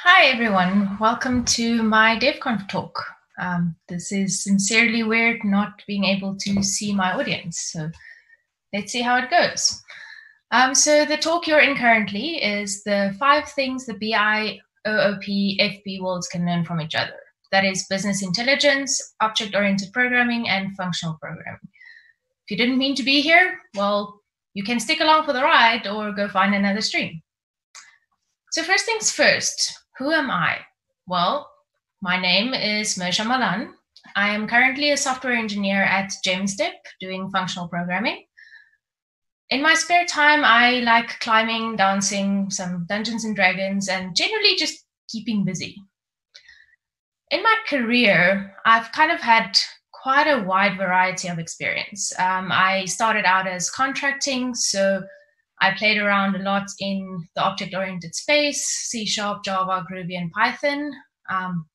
Hi, everyone. Welcome to my DevConf talk. Um, this is sincerely weird not being able to see my audience. So let's see how it goes. Um, so the talk you're in currently is the five things the BI, OOP, FP worlds can learn from each other. That is business intelligence, object-oriented programming, and functional programming. If you didn't mean to be here, well, you can stick along for the ride or go find another stream. So first things first, who am I? Well, my name is Mercia Malan. I am currently a software engineer at Gemstep doing functional programming. In my spare time, I like climbing, dancing, some Dungeons and Dragons, and generally just keeping busy. In my career, I've kind of had quite a wide variety of experience. Um, I started out as contracting, so I played around a lot in the object oriented space, C Sharp, Java, Groovy, and Python. Um,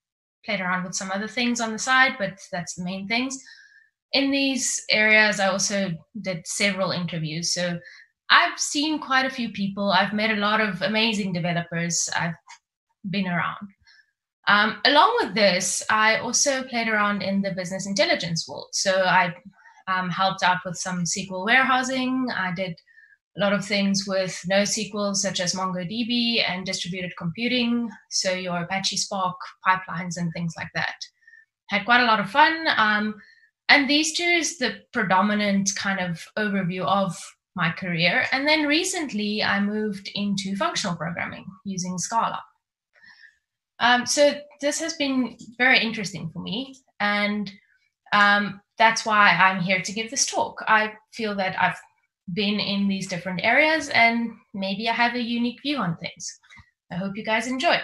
played around with some other things on the side, but that's the main things. In these areas, I also did several interviews. So I've seen quite a few people. I've met a lot of amazing developers. I've been around. Um, along with this, I also played around in the business intelligence world. So I um, helped out with some SQL warehousing. I did a lot of things with NoSQL, such as MongoDB and distributed computing. So your Apache Spark pipelines and things like that. Had quite a lot of fun. Um, and these two is the predominant kind of overview of my career. And then recently I moved into functional programming using Scala. Um, so this has been very interesting for me. And um, that's why I'm here to give this talk. I feel that I've been in these different areas and maybe I have a unique view on things. I hope you guys enjoy.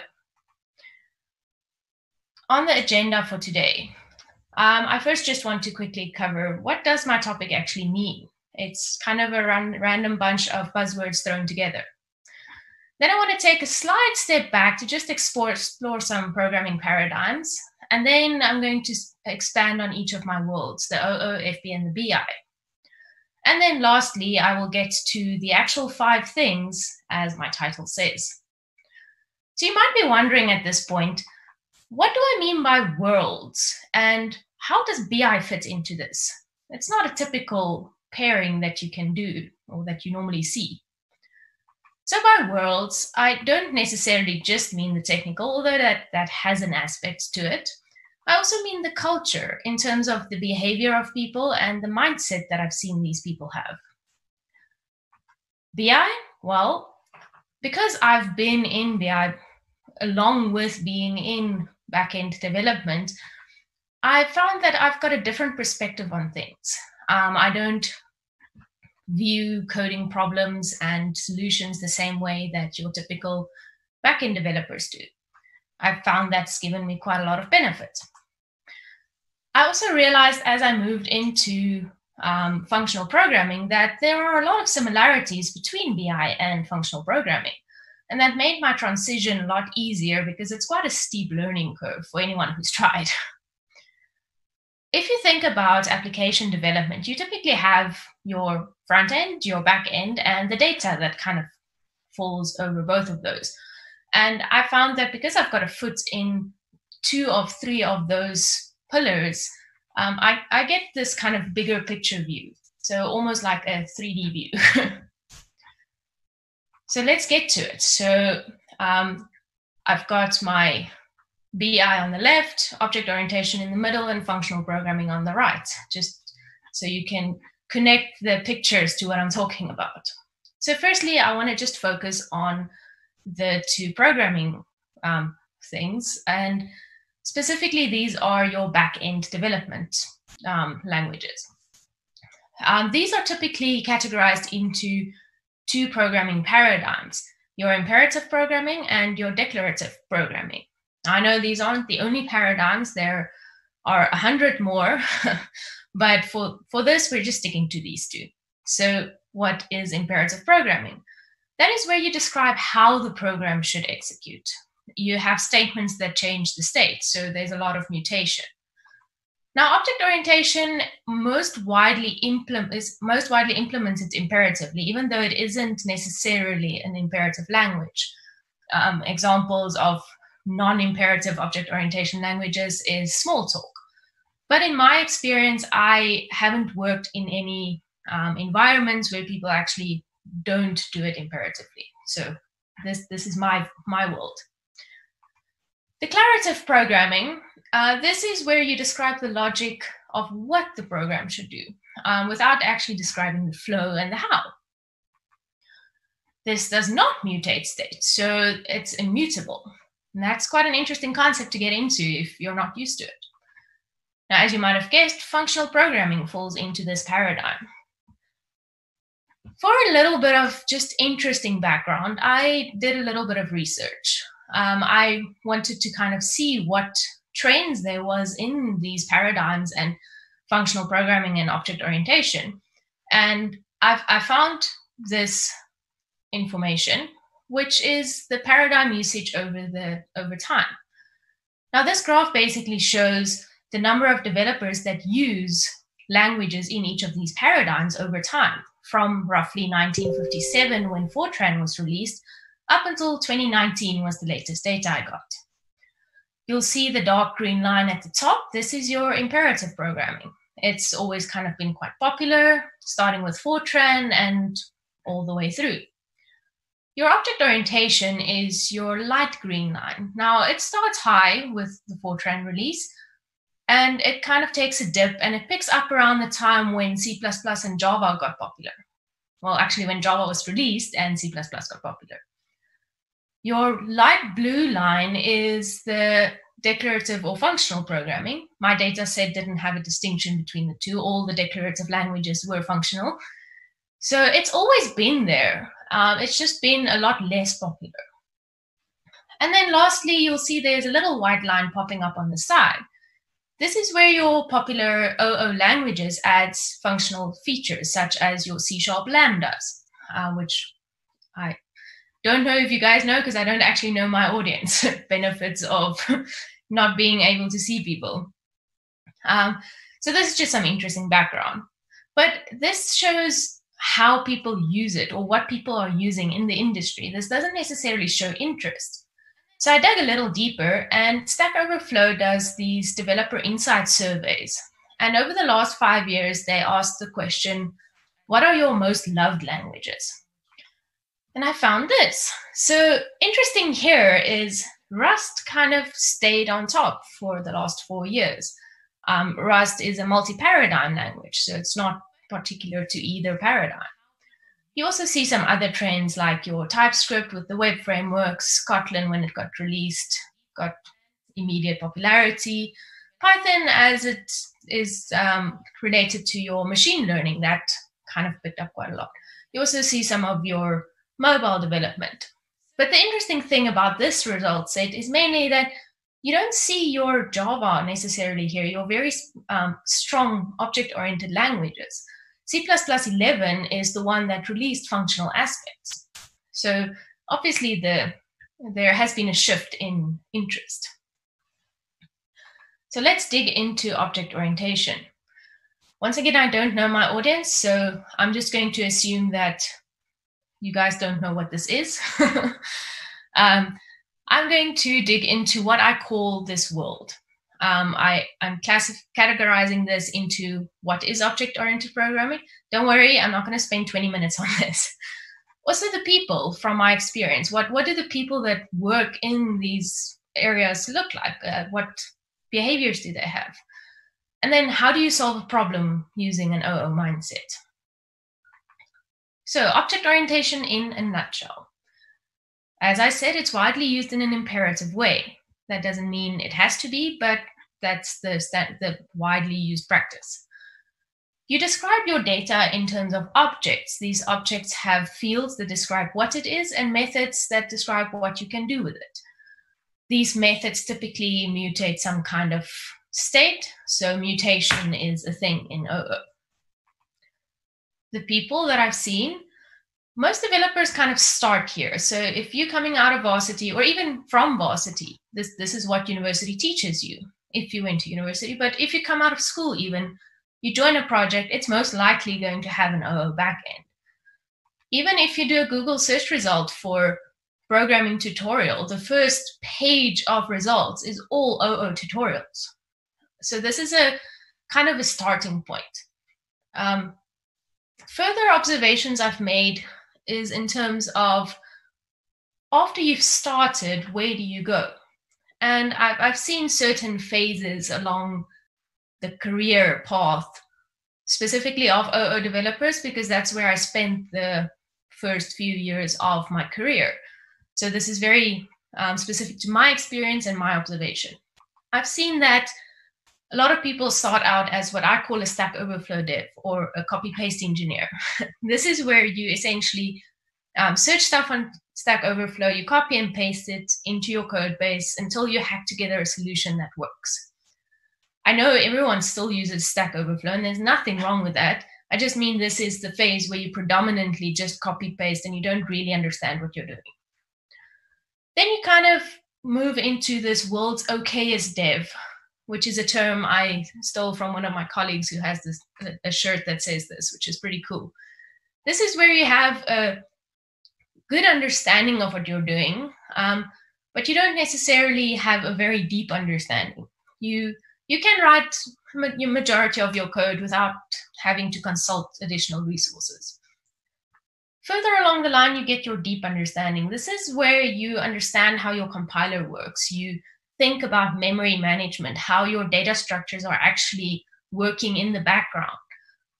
On the agenda for today, um, I first just want to quickly cover what does my topic actually mean? It's kind of a ran random bunch of buzzwords thrown together. Then I want to take a slight step back to just explore, explore some programming paradigms. And then I'm going to expand on each of my worlds, the OO, FP, and the BI. And then lastly, I will get to the actual five things, as my title says. So you might be wondering at this point, what do I mean by worlds? And how does BI fit into this? It's not a typical pairing that you can do or that you normally see. So by worlds, I don't necessarily just mean the technical, although that, that has an aspect to it. I also mean the culture in terms of the behavior of people and the mindset that I've seen these people have. BI, well, because I've been in BI along with being in backend development, I found that I've got a different perspective on things. Um, I don't view coding problems and solutions the same way that your typical backend developers do. I've found that's given me quite a lot of benefit. I also realized as I moved into um, functional programming that there are a lot of similarities between BI and functional programming. And that made my transition a lot easier because it's quite a steep learning curve for anyone who's tried. if you think about application development, you typically have your front end, your back end, and the data that kind of falls over both of those. And I found that because I've got a foot in two of three of those pillars, um, I, I get this kind of bigger picture view. So almost like a 3D view. so let's get to it. So um, I've got my BI on the left, object orientation in the middle, and functional programming on the right, just so you can connect the pictures to what I'm talking about. So firstly, I want to just focus on the two programming um, things. And Specifically, these are your back-end development um, languages. Um, these are typically categorized into two programming paradigms, your imperative programming and your declarative programming. I know these aren't the only paradigms, there are a hundred more, but for, for this, we're just sticking to these two. So what is imperative programming? That is where you describe how the program should execute you have statements that change the state. So there's a lot of mutation. Now, object orientation most widely is most widely implemented imperatively, even though it isn't necessarily an imperative language. Um, examples of non imperative object orientation languages is Smalltalk. But in my experience, I haven't worked in any um, environments where people actually don't do it imperatively. So this this is my my world. Declarative programming. Uh, this is where you describe the logic of what the program should do um, without actually describing the flow and the how. This does not mutate state, so it's immutable. And that's quite an interesting concept to get into if you're not used to it. Now, as you might have guessed, functional programming falls into this paradigm. For a little bit of just interesting background, I did a little bit of research. Um, I wanted to kind of see what trends there was in these paradigms and functional programming and object orientation. And I've, I found this information which is the paradigm usage over the over time. Now, this graph basically shows the number of developers that use languages in each of these paradigms over time, from roughly 1957 when Fortran was released up until 2019 was the latest data I got. You'll see the dark green line at the top. This is your imperative programming. It's always kind of been quite popular, starting with Fortran and all the way through. Your object orientation is your light green line. Now it starts high with the Fortran release, and it kind of takes a dip and it picks up around the time when C++ and Java got popular. Well, actually, when Java was released and C++ got popular. Your light blue line is the declarative or functional programming. My data set didn't have a distinction between the two. All the declarative languages were functional. So it's always been there. Um, it's just been a lot less popular. And then lastly, you'll see there's a little white line popping up on the side. This is where your popular OO languages adds functional features such as your C Sharp lambdas, uh, which I don't know if you guys know because I don't actually know my audience benefits of not being able to see people. Um, so this is just some interesting background. But this shows how people use it or what people are using in the industry. This doesn't necessarily show interest. So I dug a little deeper, and Stack Overflow does these developer insight surveys. And over the last five years, they asked the question What are your most loved languages? And I found this. So interesting here is Rust kind of stayed on top for the last four years. Um, Rust is a multi paradigm language, so it's not particular to either paradigm. You also see some other trends like your TypeScript with the web frameworks, Kotlin when it got released, got immediate popularity, Python as it is um, related to your machine learning, that kind of picked up quite a lot. You also see some of your mobile development. But the interesting thing about this result set is mainly that you don't see your Java necessarily here, your very um, strong object oriented languages. C++ 11 is the one that released functional aspects. So obviously the, there has been a shift in interest. So let's dig into object orientation. Once again, I don't know my audience, so I'm just going to assume that you guys don't know what this is. um, I'm going to dig into what I call this world. Um, I, I'm classif- categorizing this into what is object oriented programming. Don't worry, I'm not going to spend 20 minutes on this. Also, the people from my experience. What, what do the people that work in these areas look like? Uh, what behaviors do they have? And then, how do you solve a problem using an OO mindset? So, object orientation in a nutshell. As I said, it's widely used in an imperative way. That doesn't mean it has to be, but that's the, the widely used practice. You describe your data in terms of objects. These objects have fields that describe what it is and methods that describe what you can do with it. These methods typically mutate some kind of state, so mutation is a thing in OO. The people that I've seen most developers kind of start here. So if you're coming out of varsity or even from varsity, this, this is what university teaches you if you went to university. But if you come out of school, even you join a project, it's most likely going to have an OO backend. Even if you do a Google search result for programming tutorial, the first page of results is all OO tutorials. So this is a kind of a starting point. Um, further observations I've made is in terms of after you've started, where do you go? And I've, I've seen certain phases along the career path, specifically of OO developers, because that's where I spent the first few years of my career. So this is very um, specific to my experience and my observation. I've seen that a lot of people start out as what I call a Stack Overflow dev or a copy paste engineer. this is where you essentially um, search stuff on Stack Overflow, you copy and paste it into your code base until you hack together a solution that works. I know everyone still uses Stack Overflow, and there's nothing wrong with that. I just mean this is the phase where you predominantly just copy paste and you don't really understand what you're doing. Then you kind of move into this world's okayest dev, which is a term I stole from one of my colleagues who has this a shirt that says this, which is pretty cool. This is where you have a good understanding of what you're doing, um, but you don't necessarily have a very deep understanding. You you can write your majority of your code without having to consult additional resources. Further along the line, you get your deep understanding. This is where you understand how your compiler works. You think about memory management, how your data structures are actually working in the background.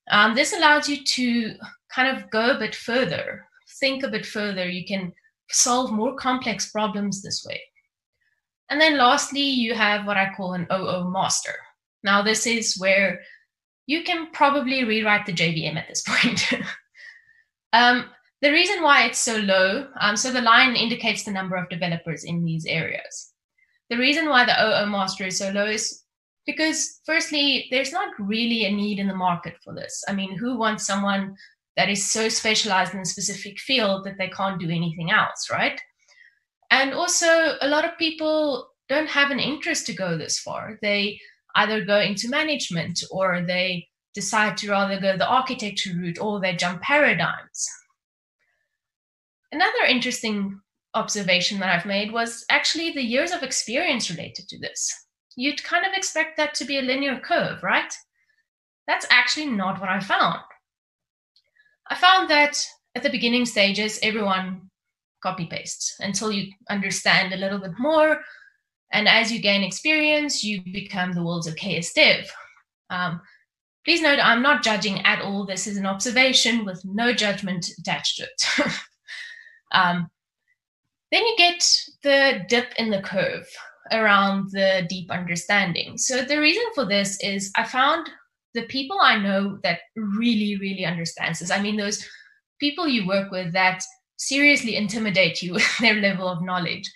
Um, this allows you to kind of go a bit further think a bit further. You can solve more complex problems this way. And then lastly, you have what I call an OO master. Now, this is where you can probably rewrite the JVM at this point. um, the reason why it's so low, um, so the line indicates the number of developers in these areas. The reason why the OO master is so low is because, firstly, there's not really a need in the market for this. I mean, who wants someone that is so specialized in a specific field that they can't do anything else, right? And also, a lot of people don't have an interest to go this far. They either go into management or they decide to rather go the architecture route or they jump paradigms. Another interesting observation that I've made was actually the years of experience related to this. You'd kind of expect that to be a linear curve, right? That's actually not what I found. I found that at the beginning stages, everyone copy pastes until you understand a little bit more. And as you gain experience, you become the world's okayest dev. Um, please note, I'm not judging at all. This is an observation with no judgment attached to it. um, then you get the dip in the curve around the deep understanding. So the reason for this is I found the people I know that really, really understands this. I mean, those people you work with that seriously intimidate you with their level of knowledge.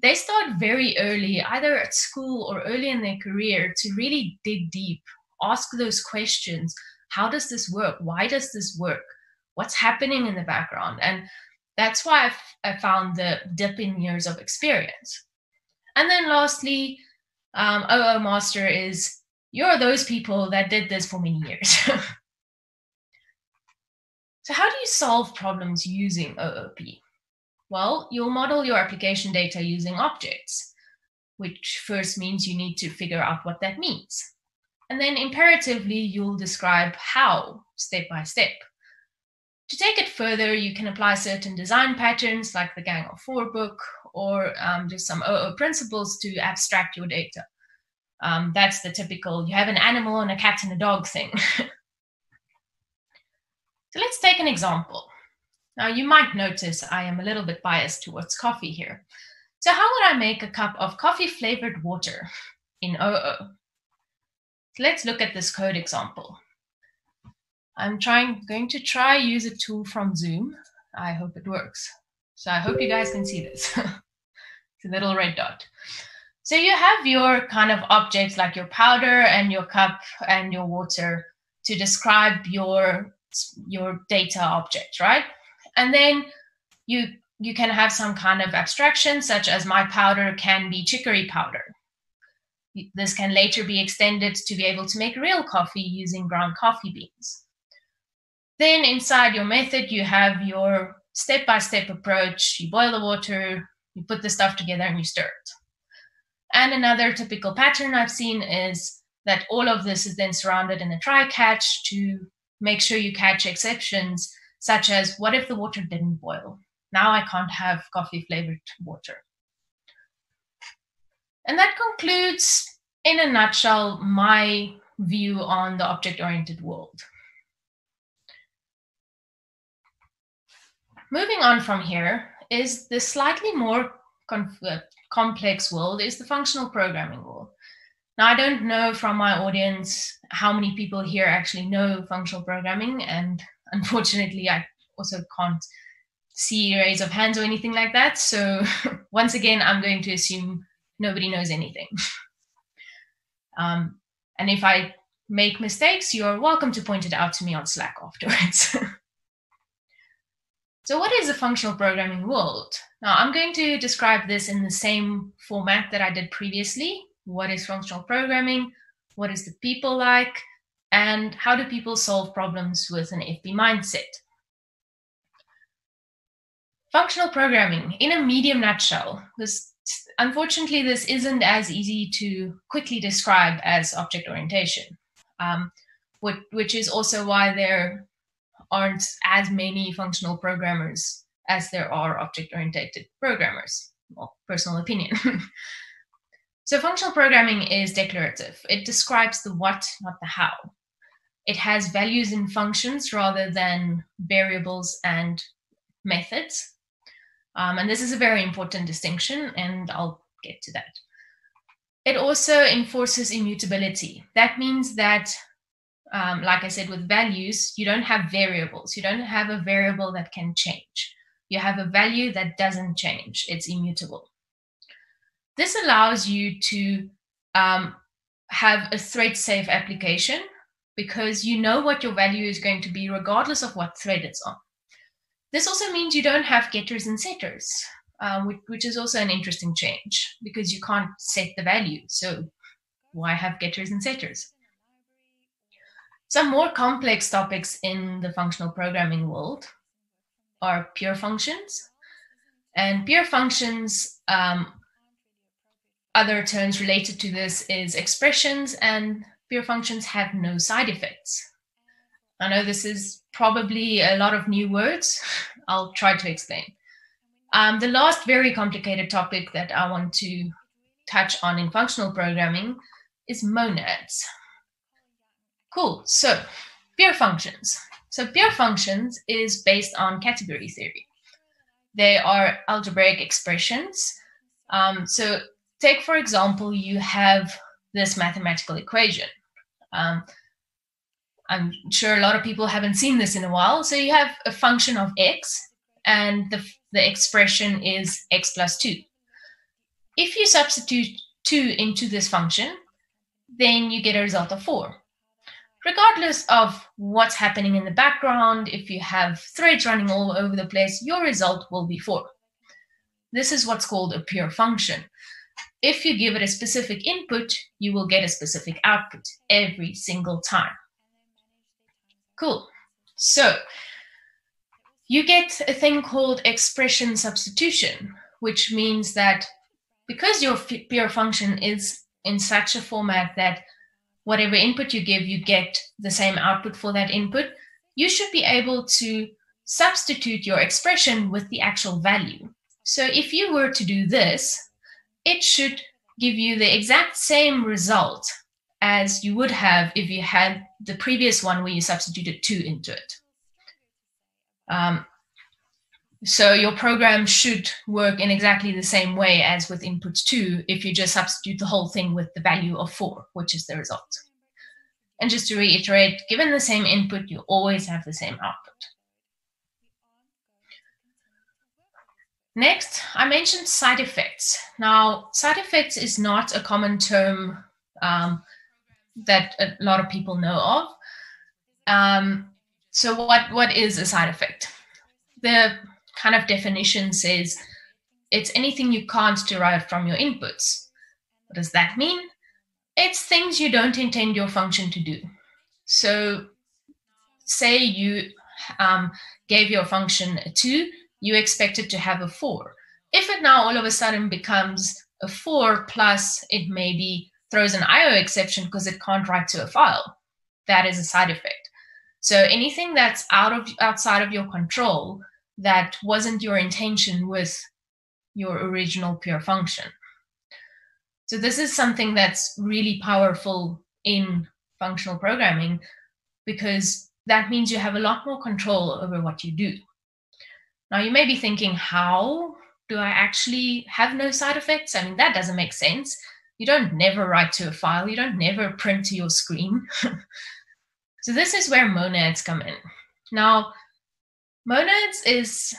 They start very early, either at school or early in their career, to really dig deep, ask those questions. How does this work? Why does this work? What's happening in the background? And that's why I've, found the dip in years of experience. And then lastly, um, OO Master is you're those people that did this for many years. so, how do you solve problems using OOP? Well, you'll model your application data using objects, which first means you need to figure out what that means. And then imperatively, you'll describe how, step by step. To take it further, you can apply certain design patterns like the Gang of Four book or um, just some OO principles to abstract your data. Um, that's the typical you have an animal and a cat and a dog thing. so let's take an example. Now, you might notice I am a little bit biased towards coffee here. So, how would I make a cup of coffee flavored water in OO? So let's look at this code example. I'm trying, going to try use a tool from Zoom. I hope it works. So I hope you guys can see this. it's a little red dot. So you have your kind of objects like your powder and your cup and your water to describe your your data object, right? And then you you can have some kind of abstraction such as my powder can be chicory powder. This can later be extended to be able to make real coffee using ground coffee beans. Then inside your method, you have your step by step approach. You boil the water, you put the stuff together, and you stir it. And another typical pattern I've seen is that all of this is then surrounded in a try catch to make sure you catch exceptions, such as what if the water didn't boil? Now I can't have coffee flavored water. And that concludes, in a nutshell, my view on the object oriented world. Moving on from here is the slightly more uh, complex world is the functional programming world. Now, I don't know from my audience how many people here actually know functional programming, and unfortunately, I also can't see raise of hands or anything like that. So, once again, I'm going to assume nobody knows anything. um, and if I make mistakes, you're welcome to point it out to me on Slack afterwards. So, what is a functional programming world? Now, I'm going to describe this in the same format that I did previously. What is functional programming? What is the people like? And how do people solve problems with an FP mindset? Functional programming, in a medium nutshell, this unfortunately, this isn't as easy to quickly describe as object orientation, um, which, which is also why there aren't as many functional programmers as there are object oriented programmers. Well, personal opinion. so, functional programming is declarative, it describes the what, not the how. It has values in functions rather than variables and methods. Um, and this is a very important distinction, and I'll get to that. It also enforces immutability. That means that, um, like I said, with values, you don't have variables. You don't have a variable that can change. You have a value that doesn't change, it's immutable. This allows you to um, have a thread safe application because you know what your value is going to be regardless of what thread it's on. This also means you don't have getters and setters, um, which, which, is also an interesting change because you can't set the value. So why have getters and setters? Some more complex topics in the functional programming world are pure functions. And pure functions, um, other terms related to this is expressions, and pure functions have no side effects. I know this is probably a lot of new words. I'll try to explain. Um, the last very complicated topic that I want to touch on in functional programming is monads. Cool. So, pure functions. So, pure functions is based on category theory. They are algebraic expressions. Um, so, take for example, you have this mathematical equation. Um, I'm sure a lot of people haven't seen this in a while. So you have a function of x, and the, the expression is x plus 2. If you substitute 2 into this function, then you get a result of 4. Regardless of what's happening in the background, if you have threads running all over the place, your result will be 4. This is what's called a pure function. If you give it a specific input, you will get a specific output every single time. Cool. So you get a thing called expression substitution, which means that because your pure function is in such a format that whatever input you give, you get the same output for that input, you should be able to substitute your expression with the actual value. So if you were to do this, it should give you the exact same result as you would have if you had the previous one where you substituted two into it. Um, so your program should work in exactly the same way as with input two if you just substitute the whole thing with the value of four, which is the result. And just to reiterate, given the same input, you always have the same output. Next, I mentioned side effects. Now, side effects is not a common term um, that a lot of people know of. Um, so what what is a side effect? The kind of definition says it's anything you can't derive from your inputs. What does that mean? It's things you don't intend your function to do. So say you um, gave your function a 2 you expect it to have a four. If it now all of a sudden becomes a four plus it maybe throws an IO exception because it can't write to a file, that is a side effect. So anything that's out of outside of your control that wasn't your intention with your original pure function. So this is something that's really powerful in functional programming because that means you have a lot more control over what you do. Now you may be thinking, how do I actually have no side effects? I mean, that doesn't make sense. You don't never write to a file, you don't never print to your screen. so this is where monads come in. Now, monads is,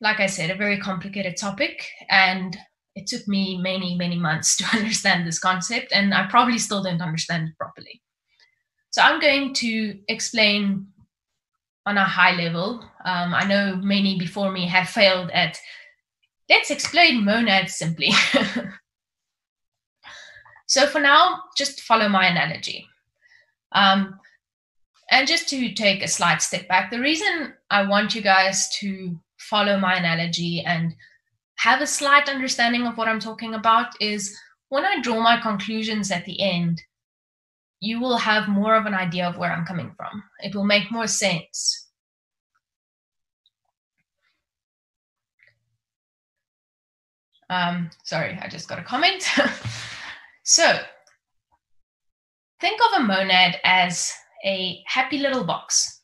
like I said, a very complicated topic, and it took me many, many months to understand this concept, and I probably still don't understand it properly. So I'm going to explain on a high level. Um, I know many before me have failed at let's explain monads simply. so for now, just follow my analogy. Um, and just to take a slight step back, the reason I want you guys to follow my analogy and have a slight understanding of what I'm talking about is when I draw my conclusions at the end, you will have more of an idea of where I'm coming from. It will make more sense. Um, sorry, I just got a comment. so, think of a monad as a happy little box.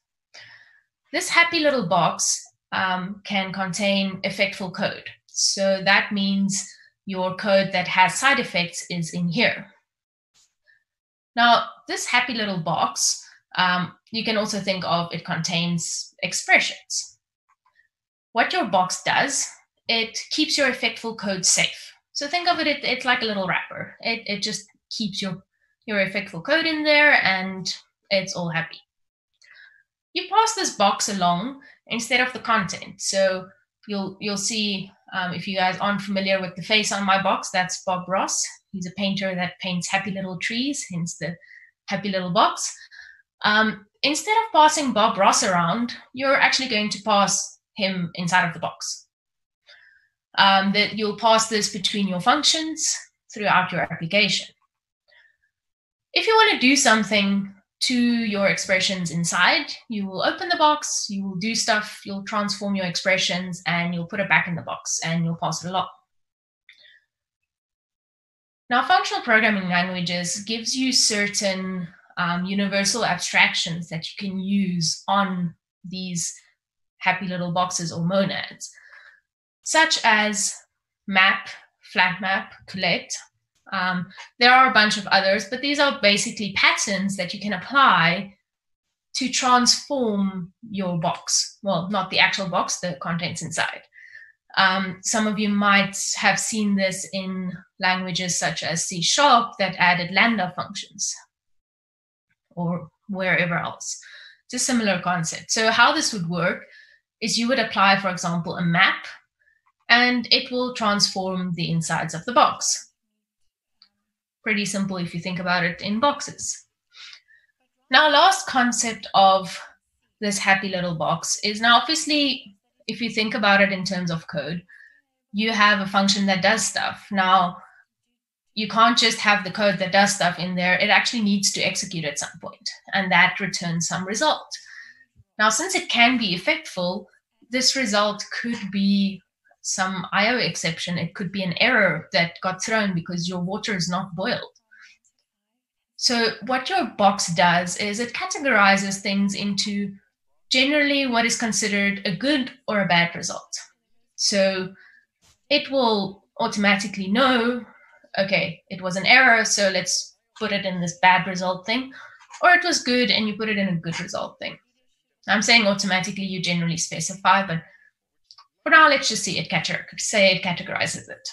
This happy little box um, can contain effectful code. So that means your code that has side effects is in here. Now, this happy little box, um, you can also think of it contains expressions. What your box does, it keeps your effectful code safe. So think of it, it it's like a little wrapper. It, it just keeps your, your effectful code in there and it's all happy. You pass this box along instead of the content. So you'll you'll see um, if you guys aren't familiar with the face on my box, that's Bob Ross. He's a painter that paints happy little trees, hence the happy little box. Um, instead of passing Bob Ross around, you're actually going to pass him inside of the box. Um, that you'll pass this between your functions throughout your application. If you want to do something to your expressions inside. You will open the box, you will do stuff, you'll transform your expressions, and you'll put it back in the box and you'll pass it along. Now, functional programming languages gives you certain um, universal abstractions that you can use on these happy little boxes or monads, such as map, flat map, collect, um, there are a bunch of others, but these are basically patterns that you can apply to transform your box. Well, not the actual box, the contents inside. Um, some of you might have seen this in languages such as C Sharp that added lambda functions or wherever else. It's a similar concept. So, how this would work is you would apply, for example, a map and it will transform the insides of the box pretty simple if you think about it in boxes. Now, last concept of this happy little box is now obviously, if you think about it in terms of code, you have a function that does stuff. Now, you can't just have the code that does stuff in there. It actually needs to execute at some point, and that returns some result. Now, since it can be effectful, this result could be some IO exception. It could be an error that got thrown because your water is not boiled. So, what your box does is it categorizes things into generally what is considered a good or a bad result. So, it will automatically know okay, it was an error, so let's put it in this bad result thing, or it was good and you put it in a good result thing. I'm saying automatically, you generally specify, but for now, let's just see it say it categorizes it.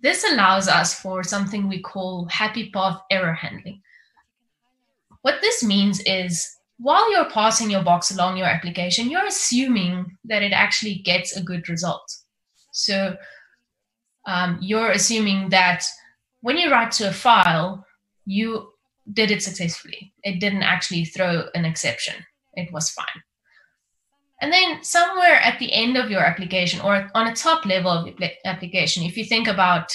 This allows us for something we call happy path error handling. What this means is while you're passing your box along your application, you're assuming that it actually gets a good result. So um, you're assuming that when you write to a file, you did it successfully. It didn't actually throw an exception. It was fine. And then somewhere at the end of your application or on a top level of application, if you think about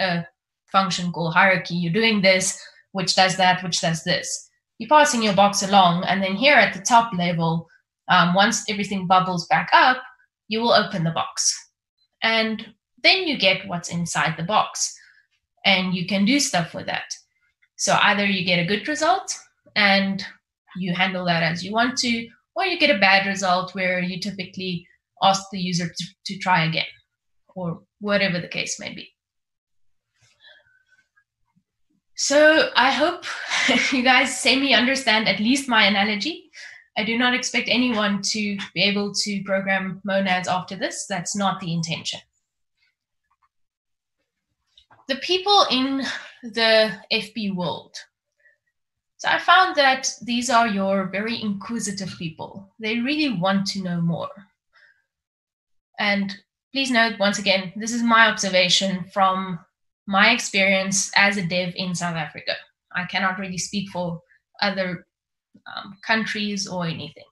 a function called hierarchy, you're doing this, which does that, which does this. You're passing your box along, and then here at the top level, um, once everything bubbles back up, you will open the box. And then you get what's inside the box. And you can do stuff with that. So either you get a good result and you handle that as you want to, or you get a bad result where you typically ask the user to, to try again, or whatever the case may be. So I hope you guys semi understand at least my analogy. I do not expect anyone to be able to program monads after this. That's not the intention. The people in the FP world. So I found that these are your very inquisitive people. They really want to know more. And please note, once again, this is my observation from my experience as a dev in South Africa. I cannot really speak for other um, countries or anything.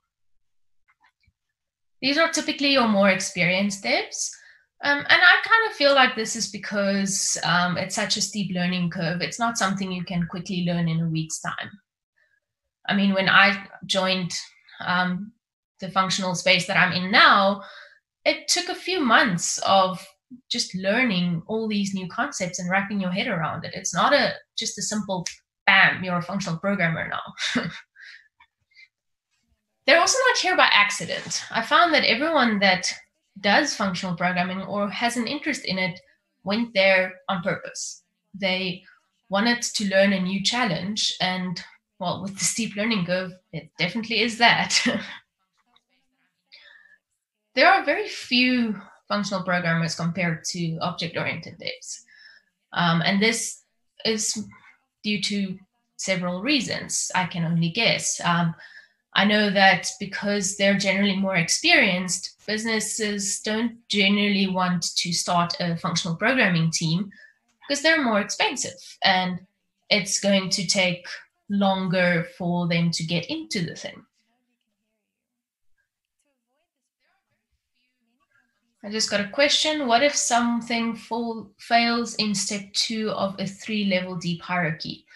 These are typically your more experienced devs. Um, and I kind of feel like this is because um, it's such a steep learning curve. It's not something you can quickly learn in a week's time. I mean, when I joined um, the functional space that I'm in now, it took a few months of just learning all these new concepts and wrapping your head around it. It's not a just a simple bam, you're a functional programmer now. They're also not here by accident. I found that everyone that does functional programming or has an interest in it went there on purpose. They wanted to learn a new challenge and well, with the steep learning curve, it definitely is that. there are very few functional programmers compared to object-oriented devs. Um, and this is due to several reasons. I can only guess. Um, I know that because they're generally more experienced, businesses don't generally want to start a functional programming team because they're more expensive and it's going to take longer for them to get into the thing. I just got a question. What if something fall, fails in step two of a three level deep hierarchy?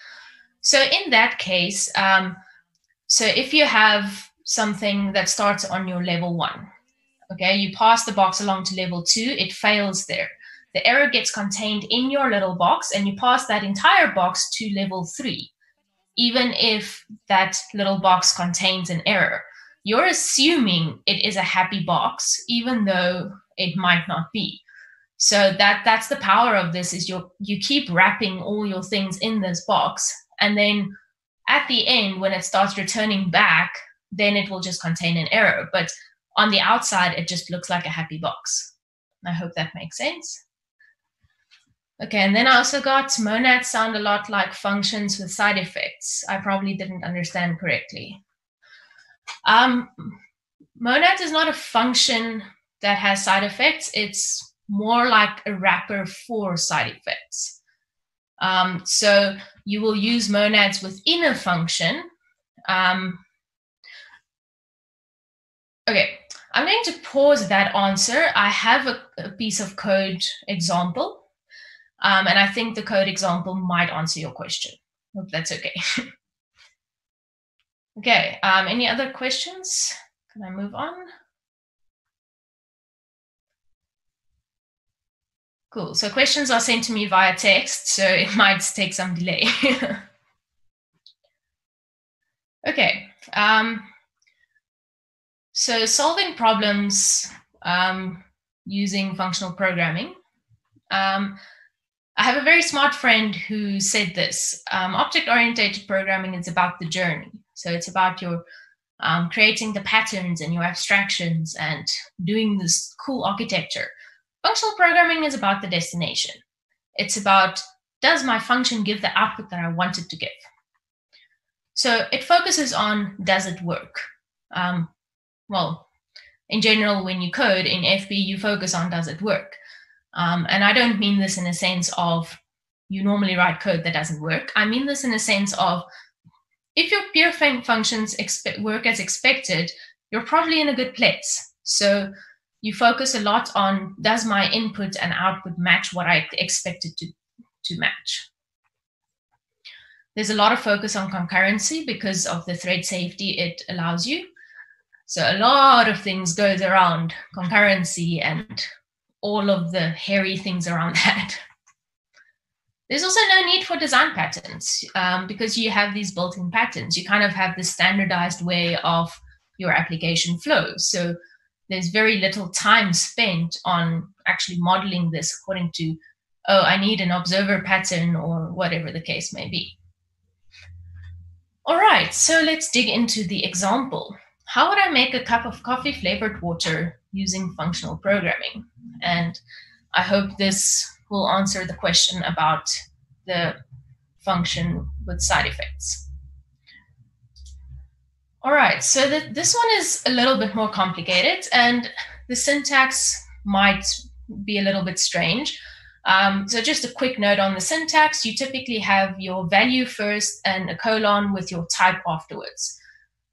So in that case, um, so if you have something that starts on your level one, okay, you pass the box along to level two, it fails there. The error gets contained in your little box and you pass that entire box to level three even if that little box contains an error. You're assuming it is a happy box, even though it might not be. So that that's the power of this is you you keep wrapping all your things in this box, and then at the end, when it starts returning back, then it will just contain an error. But on the outside, it just looks like a happy box. I hope that makes sense. Okay, and then I also got monads sound a lot like functions with side effects. I probably didn't understand correctly. Um, monads is not a function that has side effects. It's more like a wrapper for side effects. Um, so you will use monads within a function. Um, okay, I'm going to pause that answer. I have a, a piece of code example um, and I think the code example might answer your question. Hope that's okay. okay, um, any other questions? Can I move on? Cool. So questions are sent to me via text, so it might take some delay. okay. Um, so solving problems um, using functional programming. Um, I have a very smart friend who said this um, object oriented programming is about the journey. So it's about your um, creating the patterns and your abstractions and doing this cool architecture. Functional programming is about the destination. It's about does my function give the output that I want it to give? So it focuses on does it work? Um, well, in general, when you code in FP, you focus on does it work? Um, and I don't mean this in a sense of you normally write code that doesn't work. I mean this in a sense of if your pure functions work as expected, you're probably in a good place. So you focus a lot on does my input and output match what I expected to, to match? There's a lot of focus on concurrency because of the thread safety it allows you. So a lot of things goes around concurrency and all of the hairy things around that. There's also no need for design patterns um, because you have these built-in patterns. You kind of have this standardized way of your application flow. So there's very little time spent on actually modeling this according to, oh, I need an observer pattern or whatever the case may be. All right, so let's dig into the example. How would I make a cup of coffee flavored water using functional programming? And I hope this will answer the question about the function with side effects. All right, so the, this one is a little bit more complicated and the syntax might be a little bit strange. Um, so just a quick note on the syntax, you typically have your value first and a colon with your type afterwards.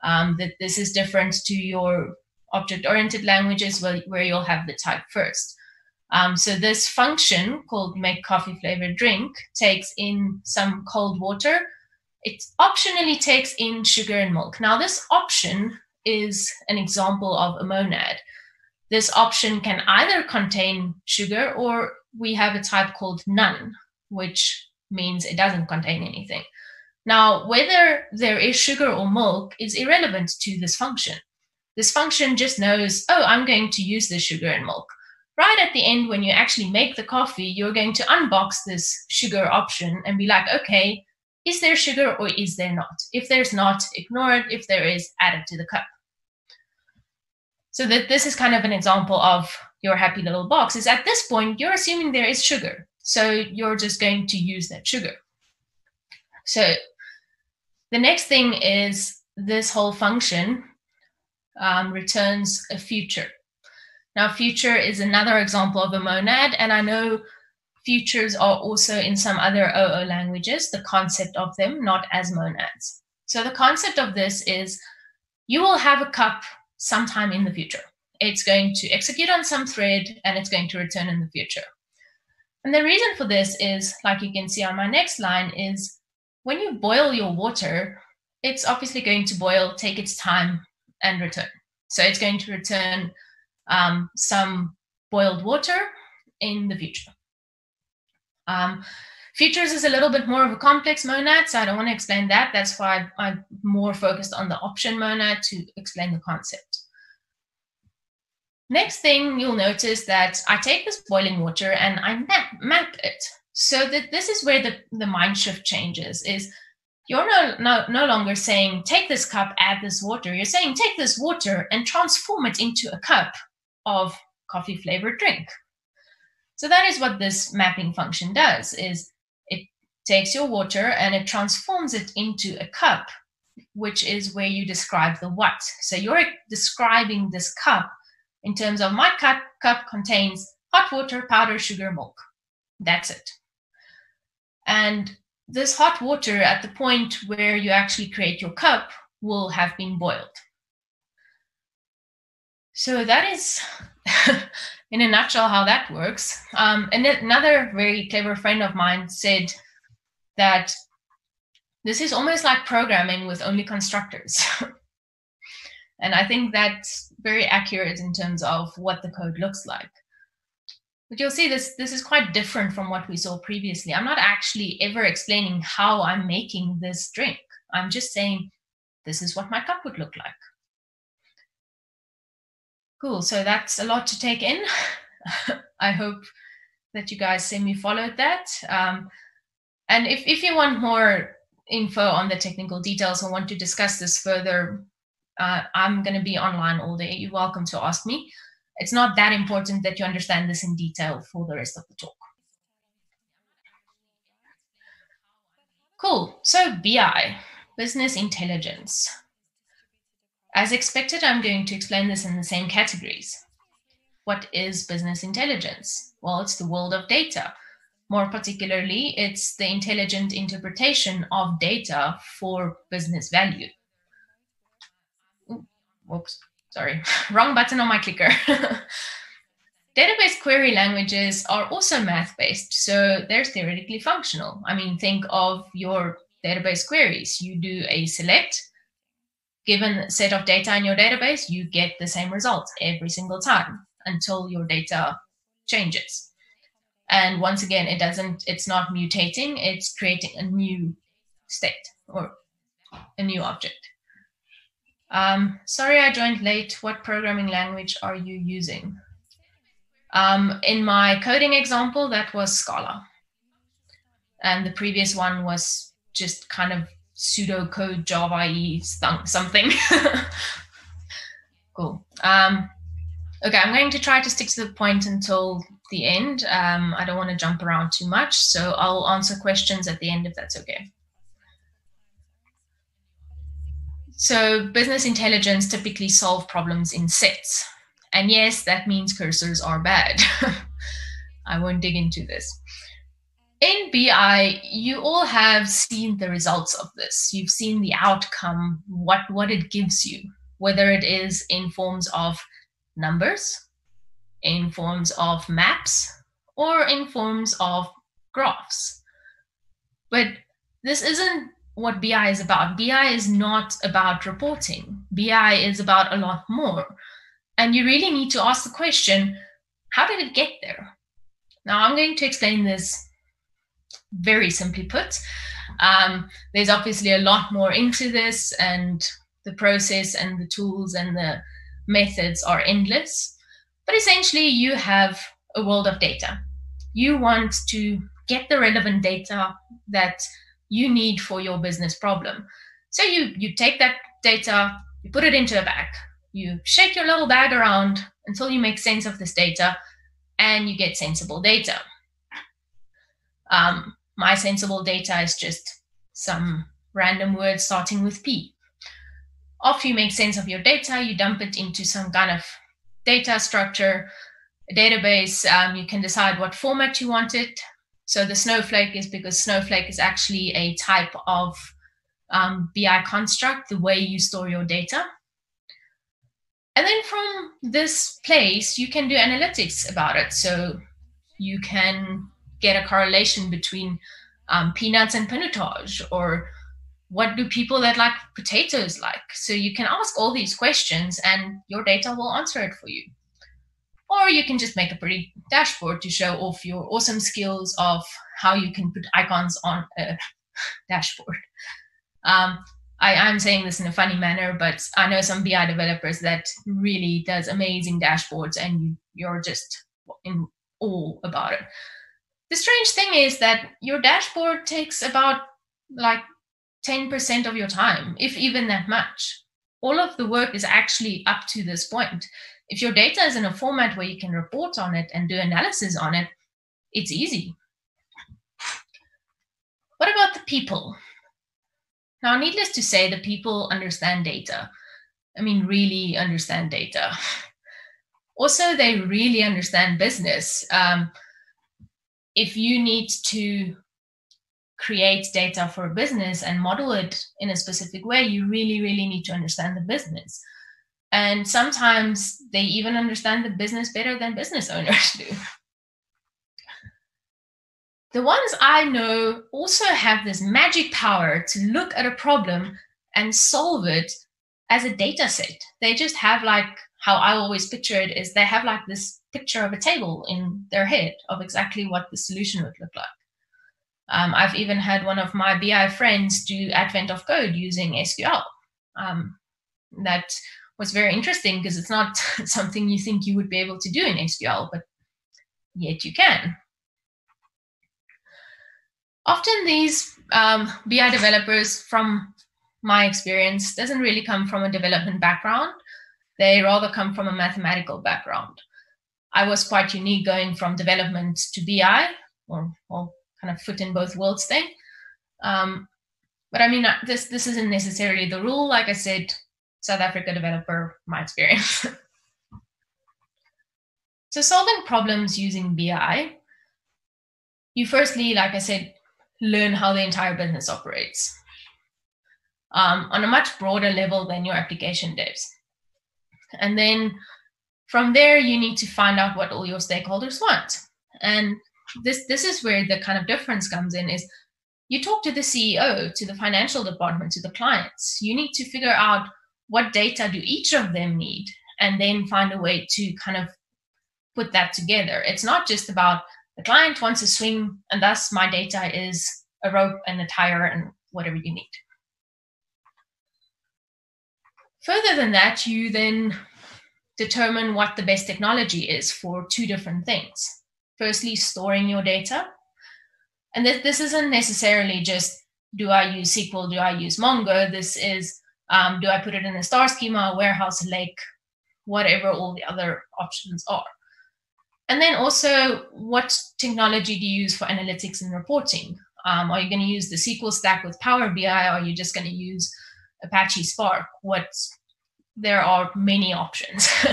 Um, that this is different to your object-oriented languages where, where you'll have the type first. Um, so this function called make coffee flavored drink takes in some cold water. It optionally takes in sugar and milk. Now this option is an example of a monad. This option can either contain sugar or we have a type called none, which means it doesn't contain anything. Now, whether there is sugar or milk is irrelevant to this function. This function just knows, oh, I'm going to use the sugar and milk right at the end, when you actually make the coffee, you're going to unbox this sugar option and be like, okay, is there sugar or is there not? If there's not, ignore it. If there is, add it to the cup. So that this is kind of an example of your happy little box is at this point, you're assuming there is sugar. So you're just going to use that sugar. So the next thing is this whole function um, returns a future. Now, future is another example of a monad, and I know futures are also in some other OO languages, the concept of them, not as monads. So the concept of this is you will have a cup sometime in the future. It's going to execute on some thread and it's going to return in the future. And the reason for this is, like you can see on my next line, is when you boil your water, it's obviously going to boil, take its time, and return. So it's going to return um, some boiled water in the future. Um, futures is a little bit more of a complex monad, so I don't want to explain that. That's why I'm more focused on the option monad to explain the concept. Next thing you'll notice that I take this boiling water and I map, map it. So that this is where the, the mind shift changes is you're no, no, no longer saying, take this cup, add this water. You're saying, take this water and transform it into a cup of coffee flavored drink. So that is what this mapping function does is it takes your water and it transforms it into a cup, which is where you describe the what. So you're describing this cup in terms of my cup, cup contains hot water, powder, sugar, milk. That's it. And this hot water at the point where you actually create your cup will have been boiled. So that is, in a nutshell, how that works. Um, and another very clever friend of mine said that this is almost like programming with only constructors. and I think that's very accurate in terms of what the code looks like. But you'll see this, this is quite different from what we saw previously. I'm not actually ever explaining how I'm making this drink. I'm just saying, this is what my cup would look like. Cool. So that's a lot to take in. I hope that you guys semi followed that. Um, and if, if you want more info on the technical details or want to discuss this further, uh, I'm going to be online all day. You're welcome to ask me. It's not that important that you understand this in detail for the rest of the talk. Cool. So BI, business intelligence. As expected, I'm going to explain this in the same categories. What is business intelligence? Well, it's the world of data. More particularly, it's the intelligent interpretation of data for business value. Oops, sorry, wrong button on my clicker. Database query languages are also math based, so they're theoretically functional. I mean, think of your database queries. You do a select, given set of data in your database, you get the same results every single time until your data changes. And once again, it doesn't, it's not mutating, it's creating a new state or a new object. Um, sorry, I joined late. What programming language are you using? Um, in my coding example, that was Scala. And the previous one was just kind of pseudocode Java E something. cool. Um, okay, I'm going to try to stick to the point until the end. Um, I don't want to jump around too much, so I'll answer questions at the end if that's okay. So business intelligence typically solve problems in sets. And yes, that means cursors are bad. I won't dig into this. In BI, you all have seen the results of this. You've seen the outcome, what, what it gives you, whether it is in forms of numbers, in forms of maps, or in forms of graphs. But this isn't what BI is about. BI is not about reporting. BI is about a lot more. And you really need to ask the question how did it get there? Now, I'm going to explain this very simply put. Um, there's obviously a lot more into this, and the process and the tools and the methods are endless. But essentially, you have a world of data. You want to get the relevant data that you need for your business problem. So you you take that data, you put it into a bag, you shake your little bag around until you make sense of this data, and you get sensible data. Um, my sensible data is just some random word starting with P. After you make sense of your data, you dump it into some kind of data structure, a database. Um, you can decide what format you want it. So the snowflake is because snowflake is actually a type of um, BI construct, the way you store your data. And then from this place, you can do analytics about it. So you can get a correlation between um, peanuts and pinotage, or what do people that like potatoes like? So you can ask all these questions and your data will answer it for you. Or you can just make a pretty dashboard to show off your awesome skills of how you can put icons on a dashboard. Um, I, am saying this in a funny manner, but I know some BI developers that really does amazing dashboards and you, you're just in awe about it. The strange thing is that your dashboard takes about like 10% of your time, if even that much. All of the work is actually up to this point. If your data is in a format where you can report on it and do analysis on it, it's easy. What about the people? Now, needless to say, the people understand data. I mean, really understand data. Also, they really understand business. Um, if you need to create data for a business and model it in a specific way, you really, really need to understand the business. And sometimes they even understand the business better than business owners do. The ones I know also have this magic power to look at a problem and solve it as a data set. They just have like how I always picture it is they have like this picture of a table in their head of exactly what the solution would look like. Um, I've even had one of my BI friends do Advent of Code using SQL. Um, that was very interesting because it's not something you think you would be able to do in SQL, but yet you can. Often these um, BI developers, from my experience, doesn't really come from a development background. They rather come from a mathematical background. I was quite unique going from development to BI, or, or kind of foot in both worlds thing. Um, but I mean, this this isn't necessarily the rule. Like I said, South Africa developer, my experience. so solving problems using BI, you firstly, like I said, learn how the entire business operates um, on a much broader level than your application devs. And then from there, you need to find out what all your stakeholders want. And this this is where the kind of difference comes in is you talk to the CEO, to the financial department, to the clients. You need to figure out what data do each of them need and then find a way to kind of put that together. It's not just about the client wants a swing and thus my data is a rope and a tire and whatever you need. Further than that, you then determine what the best technology is for two different things. Firstly, storing your data. And this, this isn't necessarily just do I use SQL, do I use Mongo? This is um, do I put it in a star schema, a warehouse lake, whatever all the other options are. And then also, what technology do you use for analytics and reporting? Um, are you going to use the SQL stack with Power BI? Or are you just going to use Apache Spark? What there are many options.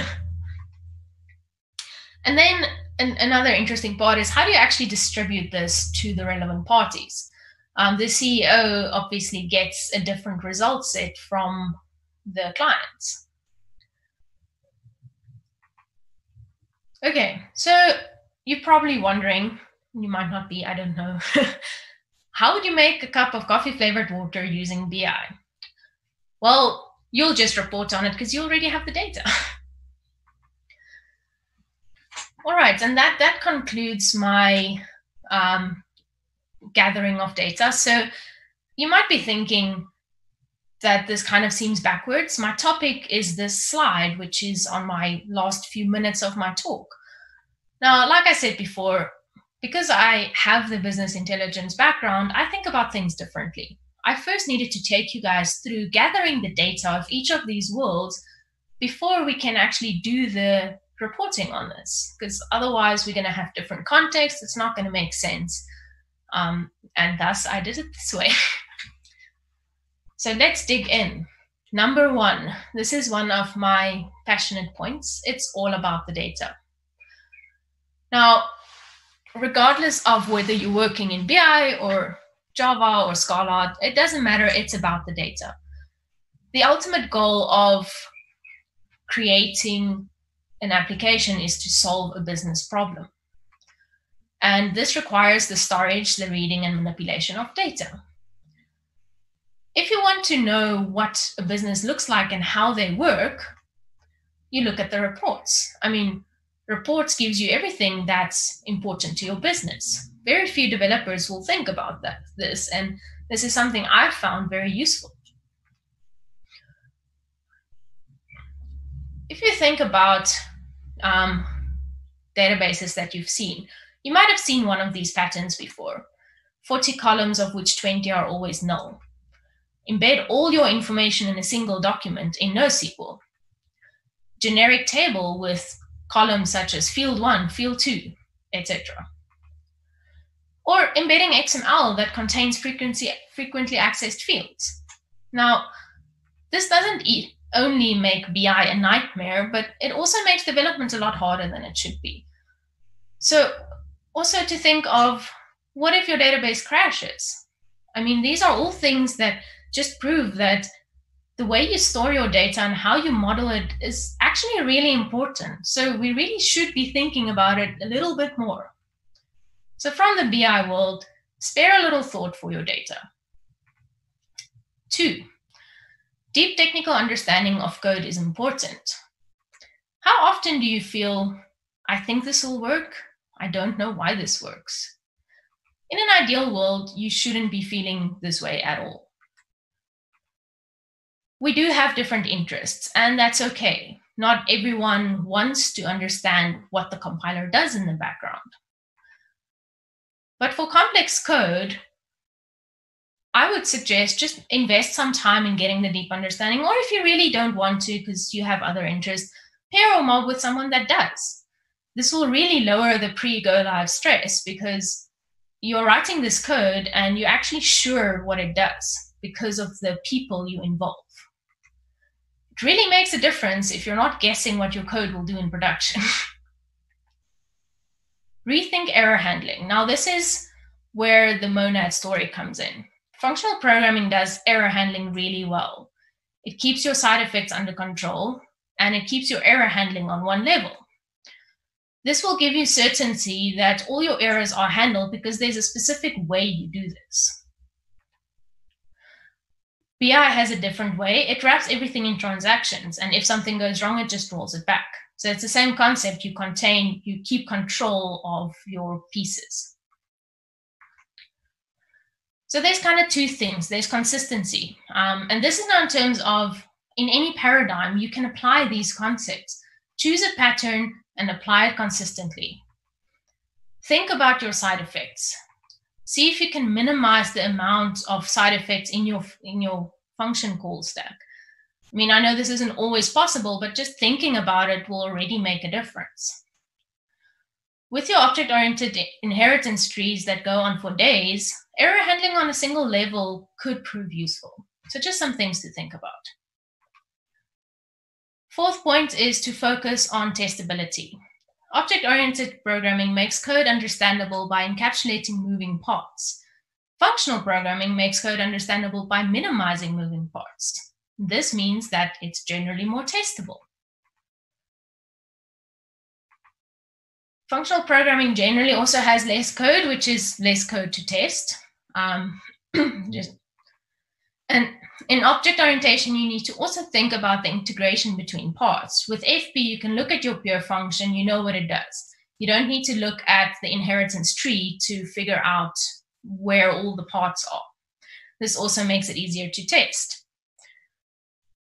and then an, another interesting part is how do you actually distribute this to the relevant parties? Um, the CEO obviously gets a different result set from the clients. Okay, so you're probably wondering, you might not be, I don't know, how would you make a cup of coffee flavored water using BI? Well, you'll just report on it because you already have the data. All right, and that that concludes my um, gathering of data. So you might be thinking that this kind of seems backwards. My topic is this slide, which is on my last few minutes of my talk. Now, like I said before, because I have the business intelligence background, I think about things differently. I first needed to take you guys through gathering the data of each of these worlds before we can actually do the reporting on this, because otherwise we're going to have different contexts. It's not going to make sense. Um, and thus I did it this way. so let's dig in. Number one, this is one of my passionate points. It's all about the data. Now, regardless of whether you're working in BI or Java or Scala, it doesn't matter, it's about the data. The ultimate goal of creating an application is to solve a business problem. And this requires the storage, the reading, and manipulation of data. If you want to know what a business looks like and how they work, you look at the reports. I mean, reports gives you everything that's important to your business. Very few developers will think about that this, and this is something I've found very useful. If you think about um, databases that you've seen, you might have seen one of these patterns before 40 columns, of which 20 are always null. Embed all your information in a single document in NoSQL. Generic table with columns such as field 1, field 2, etc. Or embedding XML that contains frequency, frequently accessed fields. Now, this doesn't only make BI a nightmare, but it also makes development a lot harder than it should be. So also to think of what if your database crashes? I mean, these are all things that just prove that the way you store your data and how you model it is actually really important. So we really should be thinking about it a little bit more. So from the BI world, spare a little thought for your data. Two, deep technical understanding of code is important. How often do you feel, I think this will work, I don't know why this works. In an ideal world, you shouldn't be feeling this way at all. We do have different interests, and that's okay. Not everyone wants to understand what the compiler does in the background. But for complex code, I would suggest just invest some time in getting the deep understanding, or if you really don't want to because you have other interests, pair or mob with someone that does this will really lower the pre-go live stress because you're writing this code and you're actually sure what it does because of the people you involve. It really makes a difference if you're not guessing what your code will do in production. Rethink error handling. Now, this is where the monad story comes in. Functional programming does error handling really well. It keeps your side effects under control and it keeps your error handling on one level. This will give you certainty that all your errors are handled because there's a specific way you do this. BI has a different way. It wraps everything in transactions, and if something goes wrong, it just rolls it back. So it's the same concept. You contain, you keep control of your pieces. So there's kind of two things. There's consistency, um, and this is now in terms of in any paradigm you can apply these concepts. Choose a pattern and apply it consistently. Think about your side effects. See if you can minimize the amount of side effects in your in your function call stack. I mean, I know this isn't always possible, but just thinking about it will already make a difference. With your object-oriented inheritance trees that go on for days, error handling on a single level could prove useful. So just some things to think about. Fourth point is to focus on testability. Object-oriented programming makes code understandable by encapsulating moving parts. Functional programming makes code understandable by minimizing moving parts. This means that it's generally more testable. Functional programming generally also has less code, which is less code to test. Um, and in object orientation, you need to also think about the integration between parts. With FP, you can look at your pure function, you know what it does. You don't need to look at the inheritance tree to figure out where all the parts are. This also makes it easier to test.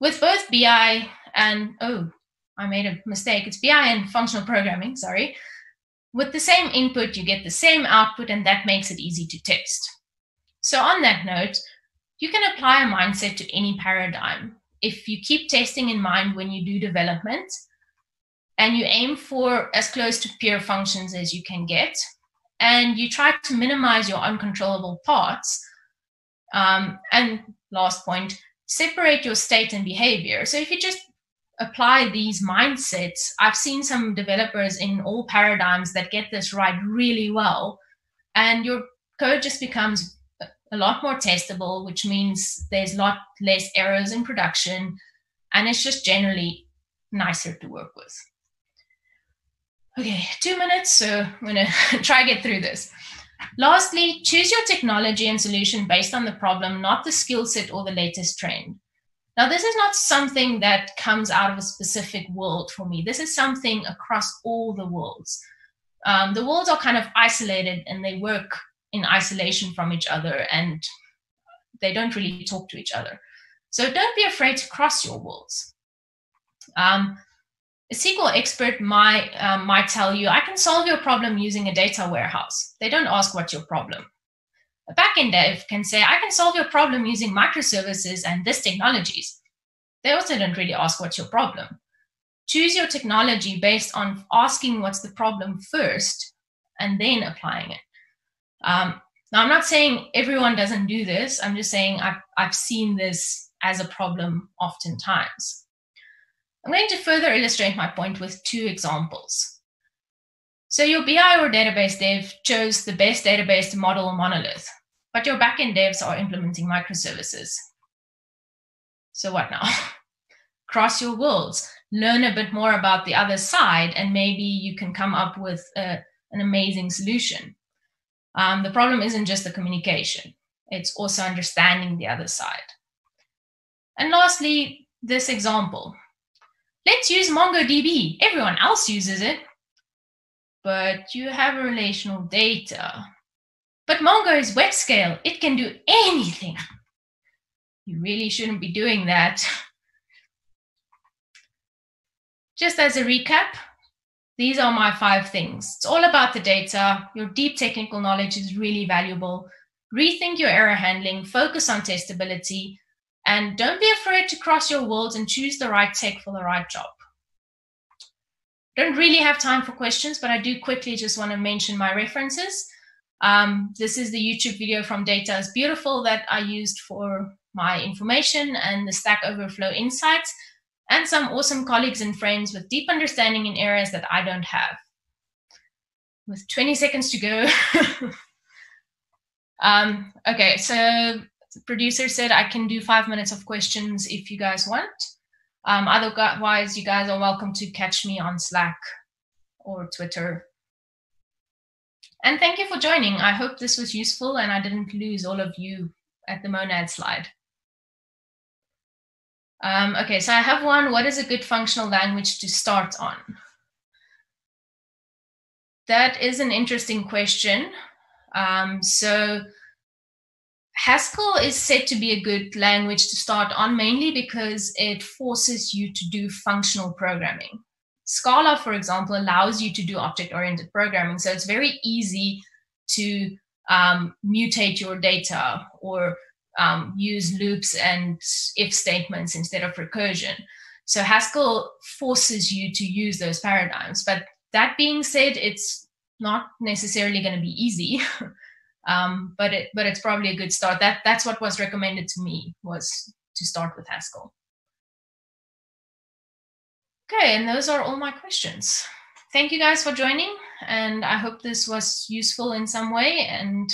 With both BI and, oh, I made a mistake. It's BI and functional programming, sorry. With the same input, you get the same output, and that makes it easy to test. So, on that note, you can apply a mindset to any paradigm. If you keep testing in mind when you do development and you aim for as close to pure functions as you can get, and you try to minimize your uncontrollable parts. Um, and last point, separate your state and behavior. So if you just apply these mindsets, I've seen some developers in all paradigms that get this right really well, and your code just becomes a lot more testable, which means there's a lot less errors in production, and it's just generally nicer to work with. Okay, two minutes, so I'm gonna try get through this. Lastly, choose your technology and solution based on the problem, not the skill set or the latest trend. Now, this is not something that comes out of a specific world for me. This is something across all the worlds. Um, the worlds are kind of isolated and they work in isolation from each other and they don't really talk to each other. So don't be afraid to cross your worlds. Um, a SQL expert might, um, might tell you, I can solve your problem using a data warehouse. They don't ask what's your problem. A backend dev can say, I can solve your problem using microservices and this technologies. They also don't really ask what's your problem. Choose your technology based on asking what's the problem first and then applying it. Um, now, I'm not saying everyone doesn't do this. I'm just saying I've, I've seen this as a problem oftentimes. I'm going to further illustrate my point with two examples. So your BI or database dev chose the best database to model a monolith, but your backend devs are implementing microservices. So what now? Cross your worlds, learn a bit more about the other side, and maybe you can come up with a, an amazing solution. Um, the problem isn't just the communication, it's also understanding the other side. And lastly, this example. Let's use MongoDB. Everyone else uses it, but you have relational data. But Mongo is web scale, it can do anything. You really shouldn't be doing that. Just as a recap, these are my five things. It's all about the data. Your deep technical knowledge is really valuable. Rethink your error handling, focus on testability, and don't be afraid to cross your worlds and choose the right tech for the right job. Don't really have time for questions, but I do quickly just want to mention my references. Um, this is the YouTube video from Data is Beautiful that I used for my information and the Stack Overflow insights and some awesome colleagues and friends with deep understanding in areas that I don't have. With 20 seconds to go. um, okay, so producer said I can do five minutes of questions if you guys want. Um, otherwise, you guys are welcome to catch me on Slack or Twitter. And thank you for joining. I hope this was useful and I didn't lose all of you at the monad slide. Um, okay, so I have one. What is a good functional language to start on? That is an interesting question. Um, so Haskell is said to be a good language to start on mainly because it forces you to do functional programming. Scala, for example, allows you to do object oriented programming. So it's very easy to um, mutate your data or um, use loops and if statements instead of recursion. So Haskell forces you to use those paradigms. But that being said, it's not necessarily going to be easy. um, but it but it's probably a good start. That that's what was recommended to me was to start with Haskell. Okay, and those are all my questions. Thank you guys for joining, and I hope this was useful in some way. And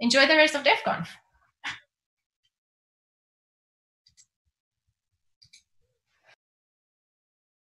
enjoy the rest of DevConf.